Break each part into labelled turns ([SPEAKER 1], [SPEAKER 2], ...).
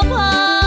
[SPEAKER 1] Hoa.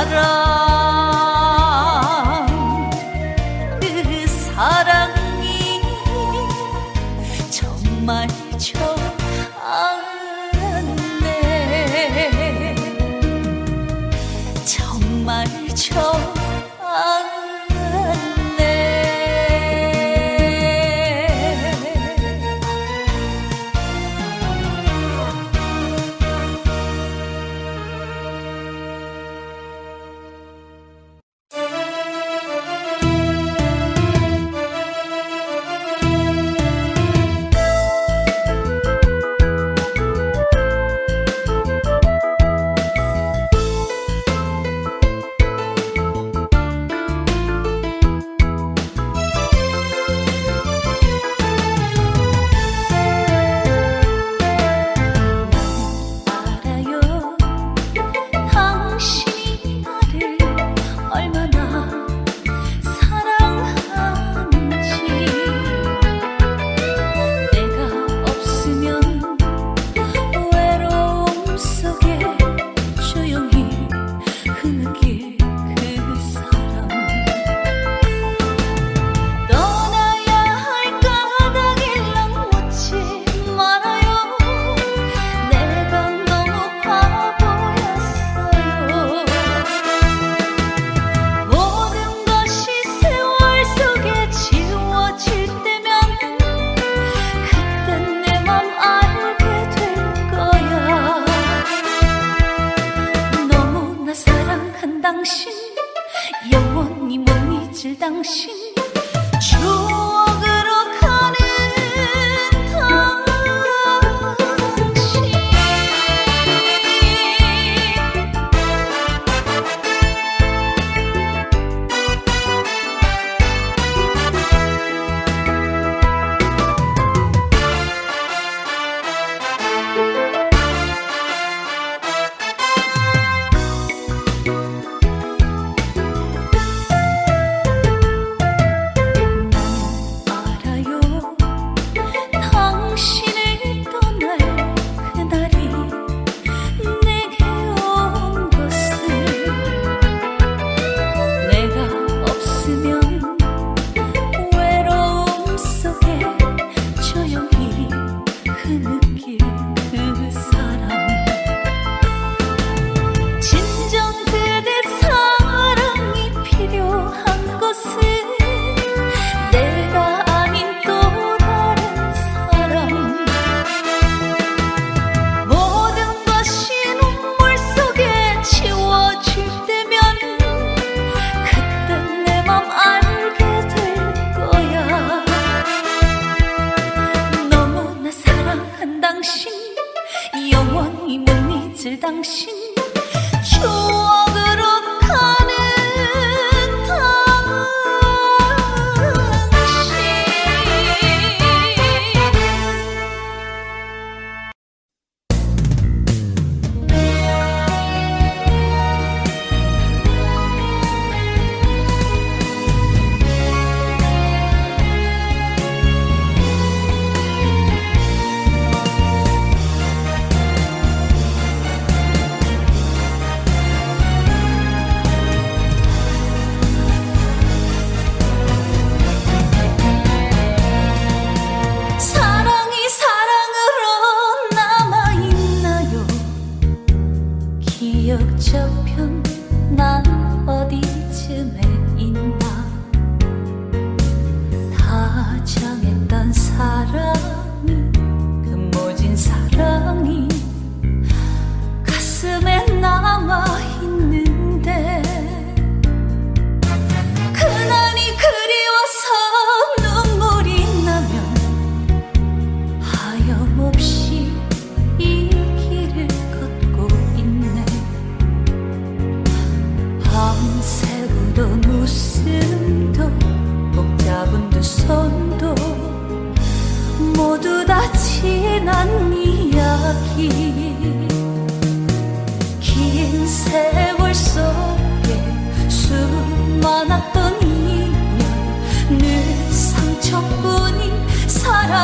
[SPEAKER 1] Ara 有我，你梦里只当心。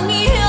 [SPEAKER 1] 你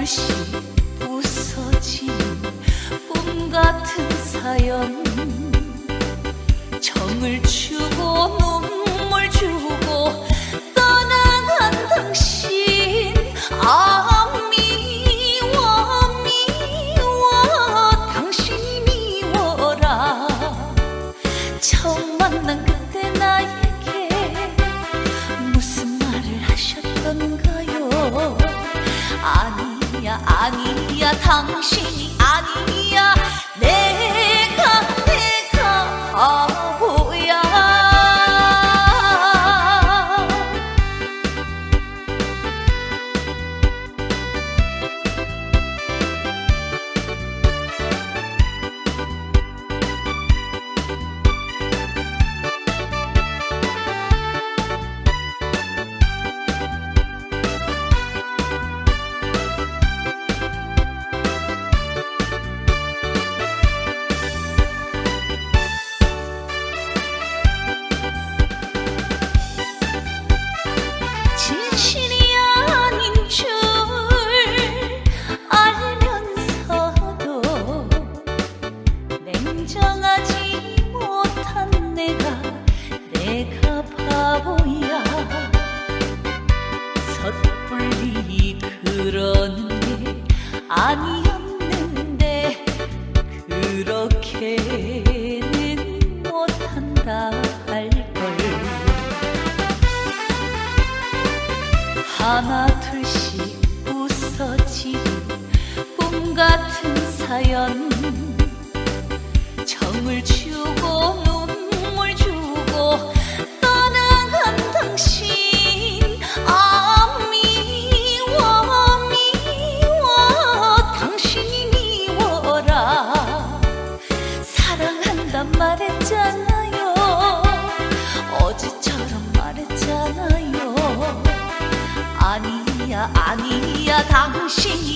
[SPEAKER 1] 불씨 부서지는 꿈 같은 사연. 정을 주고 눈물 주고 떠나간 당신. 아 미워 미워 당신이 미워라. 처음 만난 그때 나의 啊，你呀，汤寻。আমি She.